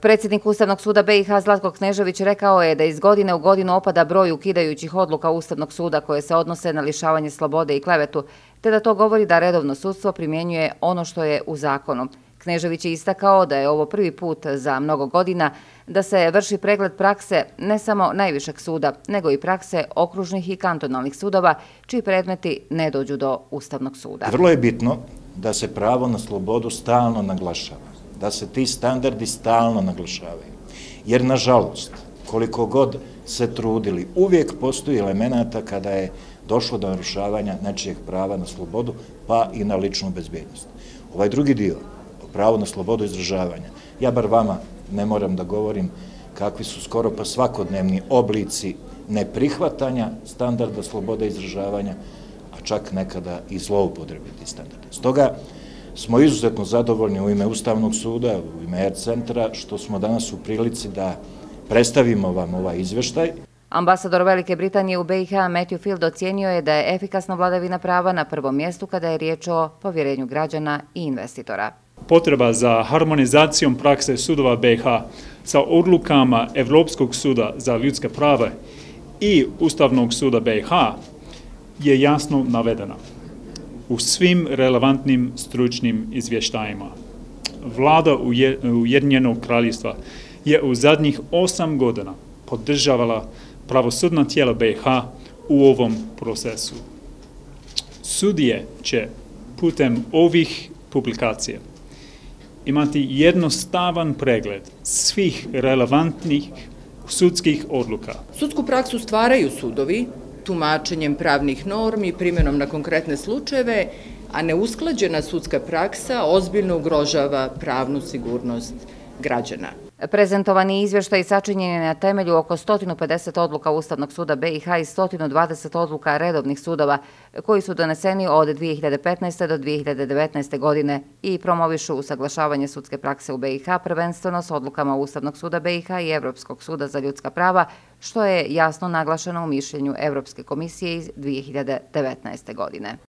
Predsjednik Ustavnog suda BiH Zlatko Knežević rekao je da iz godine u godinu opada broj ukidajućih odluka Ustavnog suda koje se odnose na lišavanje slobode i klevetu, te da to govori da redovno sudstvo primjenjuje ono što je u zakonu. Knežević je istakao da je ovo prvi put za mnogo godina da se vrši pregled prakse ne samo najvišeg suda, nego i prakse okružnih i kantonalnih sudova, čiji predmeti ne dođu do Ustavnog suda. Vrlo je bitno da se pravo na slobodu stalno naglašava da se ti standardi stalno naglašavaju. Jer, nažalost, koliko god se trudili, uvijek postoji elemenata kada je došlo do narušavanja nečijeg prava na slobodu, pa i na ličnu bezbjednost. Ovaj drugi dio, pravo na slobodu izražavanja, ja bar vama ne moram da govorim kakvi su skoro pa svakodnevni oblici neprihvatanja standarda slobode izražavanja, a čak nekada i zloupotrebiti standarda. Stoga, smo izuzetno zadovoljni u ime Ustavnog suda, u ime ER centra, što smo danas u prilici da predstavimo vam ovaj izveštaj. Ambasador Velike Britanije u BiH Matthew Field ocijenio je da je efikasno vladavina prava na prvom mjestu kada je riječ o povjerenju građana i investitora. Potreba za harmonizacijom prakse sudova BiH sa odlukama Evropskog suda za ljudske prave i Ustavnog suda BiH je jasno navedena u svim relevantnim stručnim izvještajima. Vlada Ujedinjenog kraljestva je u zadnjih osam godina podržavala pravosudna tijela BiH u ovom procesu. Sudije će putem ovih publikacija imati jednostavan pregled svih relevantnih sudskih odluka. Sudsku praksu stvaraju sudovi tumačenjem pravnih normi i primjenom na konkretne slučajeve, a neusklađena sudska praksa ozbiljno ugrožava pravnu sigurnost građana. Prezentovani izvještaj sačinjen je na temelju oko 150 odluka Ustavnog suda BiH i 120 odluka redovnih sudova koji su doneseni od 2015. do 2019. godine i promovišu usaglašavanje sudske prakse u BiH prvenstveno s odlukama Ustavnog suda BiH i Evropskog suda za ljudska prava, što je jasno naglašeno u mišljenju Evropske komisije iz 2019. godine.